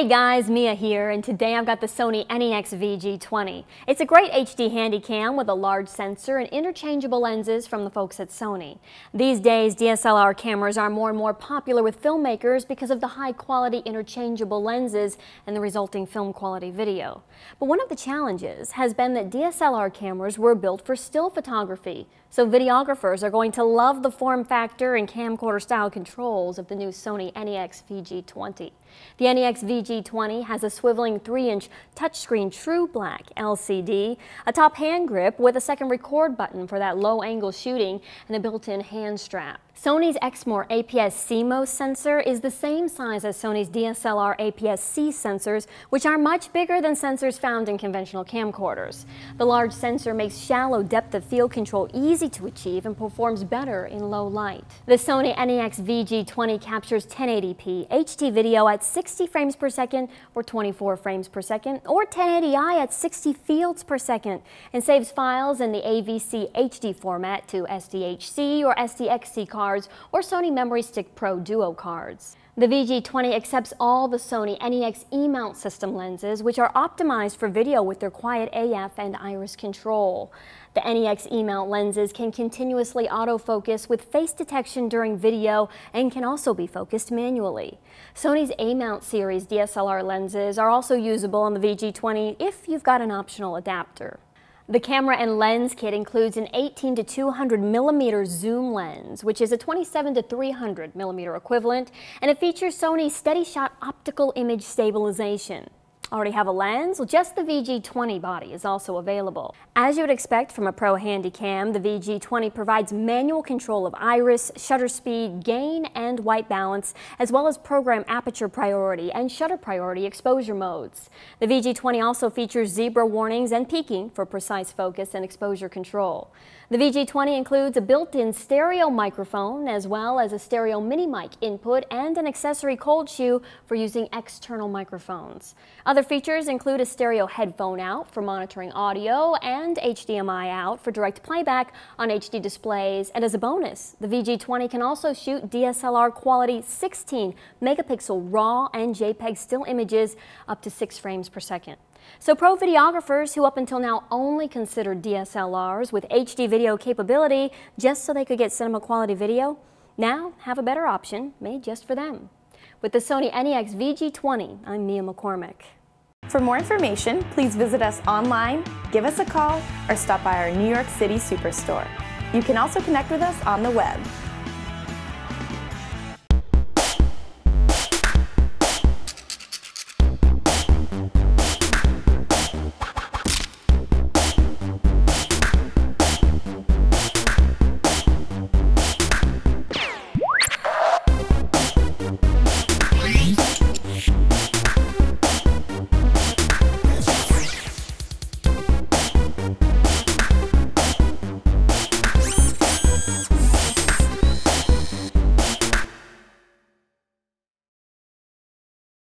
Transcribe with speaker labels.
Speaker 1: Hey guys, Mia here, and today I've got the Sony NEX VG20. It's a great HD handycam with a large sensor and interchangeable lenses from the folks at Sony. These days, DSLR cameras are more and more popular with filmmakers because of the high quality interchangeable lenses and the resulting film quality video. But one of the challenges has been that DSLR cameras were built for still photography, so videographers are going to love the form factor and camcorder style controls of the new Sony NEX VG20. The NEX VG20 has a swiveling 3-inch touchscreen TruBlack LCD, a top hand grip with a second record button for that low-angle shooting, and a built-in hand strap. Sony's Exmor APS-C sensor is the same size as Sony's DSLR APS-C sensors, which are much bigger than sensors found in conventional camcorders. The large sensor makes shallow depth of field control easy to achieve and performs better in low light. The Sony NEX VG20 captures 1080p HD video at 60 frames per second or 24 frames per second, or 1080i at 60 fields per second, and saves files in the AVCHD format to SDHC or SDXC cards cards or Sony Memory Stick Pro Duo cards. The VG20 accepts all the Sony NEX E-mount system lenses, which are optimized for video with their quiet AF and iris control. The NEX E-mount lenses can continuously autofocus with face detection during video and can also be focused manually. Sony's A-mount series DSLR lenses are also usable on the VG20 if you've got an optional adapter. The camera and lens kit includes an 18 to 200 millimeter zoom lens, which is a 27 to 300 millimeter equivalent, and it features Sony's SteadyShot optical image stabilization. Already have a lens? Well, just the VG20 body is also available. As you would expect from a Pro Handycam, the VG20 provides manual control of iris, shutter speed, gain, and white balance, as well as program aperture priority and shutter priority exposure modes. The VG20 also features zebra warnings and peaking for precise focus and exposure control. The VG20 includes a built-in stereo microphone as well as a stereo mini mic input and an accessory cold shoe for using external microphones. Other other features include a stereo headphone out for monitoring audio and HDMI out for direct playback on HD displays. And as a bonus, the VG20 can also shoot DSLR quality 16 megapixel RAW and JPEG still images up to 6 frames per second. So pro videographers who up until now only considered DSLRs with HD video capability just so they could get cinema quality video, now have a better option made just for them. With the Sony NEX VG20, I'm Mia McCormick.
Speaker 2: For more information, please visit us online, give us a call, or stop by our New York City Superstore. You can also connect with us on the web